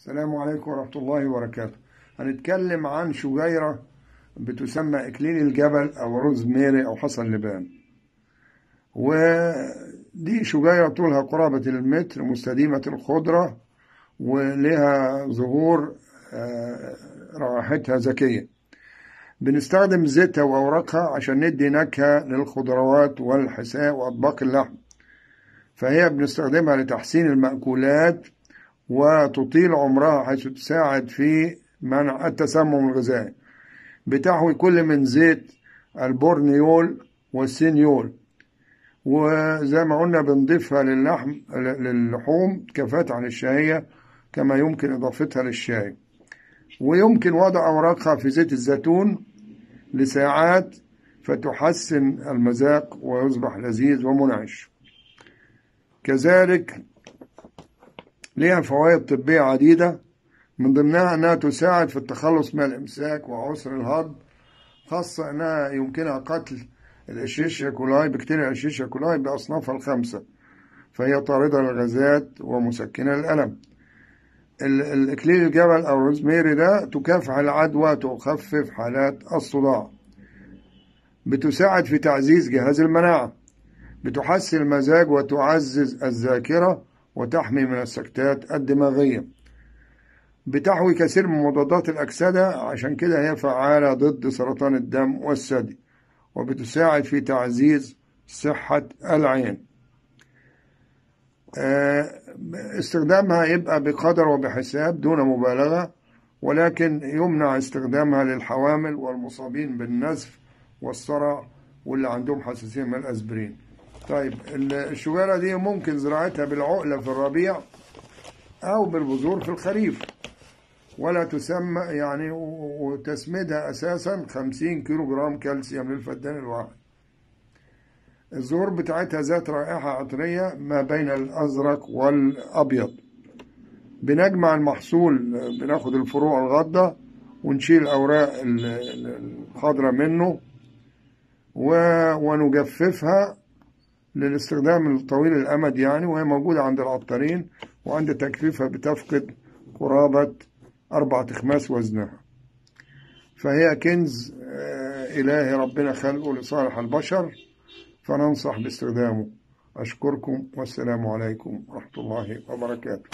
السلام عليكم ورحمة الله وبركاته. هنتكلم عن شجيرة بتسمى إكليل الجبل أو روزميري أو حصن لبان ودي شجيرة طولها قرابة المتر مستديمة الخضرة ولها ظهور آه، رائحتها ذكية. بنستخدم زيتها وأوراقها عشان ندي نكهة للخضروات والحساء وأطباق اللحم. فهي بنستخدمها لتحسين المأكولات وتطيل عمرها حيث تساعد في منع التسمم الغذائي. بتحوي كل من زيت البورنيول والسينيول وزي ما قلنا بنضيفها للحم للحوم عن الشهية كما يمكن إضافتها للشاي. ويمكن وضع أوراقها في زيت الزيتون لساعات فتحسن المذاق ويصبح لذيذ ومنعش. كذلك ليها فوائد طبية عديدة من ضمنها أنها تساعد في التخلص من الإمساك وعسر الهضم خاصة أنها يمكنها قتل الإشيشيا كولاي بكتيريا الإشيشيا كولاي بأصنافها الخمسة فهي طاردة للغازات ومسكنة للألم. الإكليل الجبل أو الروزميري ده تكافح العدوى تخفف حالات الصداع. بتساعد في تعزيز جهاز المناعة بتحسن المزاج وتعزز الذاكرة وتحمي من السكتات الدماغية. بتحوي كثير من مضادات الأكسدة عشان كده هي فعالة ضد سرطان الدم والثدي وبتساعد في تعزيز صحة العين. استخدامها يبقى بقدر وبحساب دون مبالغة ولكن يمنع استخدامها للحوامل والمصابين بالنزف والصرع واللي عندهم حساسية من الأسبرين. طيب الشجرة دي ممكن زراعتها بالعقلة في الربيع أو بالبذور في الخريف ولا تسمى يعني وتسميدها أساسا 50 كيلو جرام كالسيوم للفدان الواحد. الزهور بتاعتها ذات رائحة عطرية ما بين الأزرق والأبيض. بنجمع المحصول بناخد الفروع الغضة ونشيل الأوراق الخضراء منه ونجففها للاستخدام الطويل الأمد يعني وهي موجودة عند العطارين وعند تجفيفها بتفقد قرابة أربعة أخماس وزنها. فهي كنز إلهي ربنا خلقه لصالح البشر فننصح باستخدامه. أشكركم والسلام عليكم ورحمة الله وبركاته.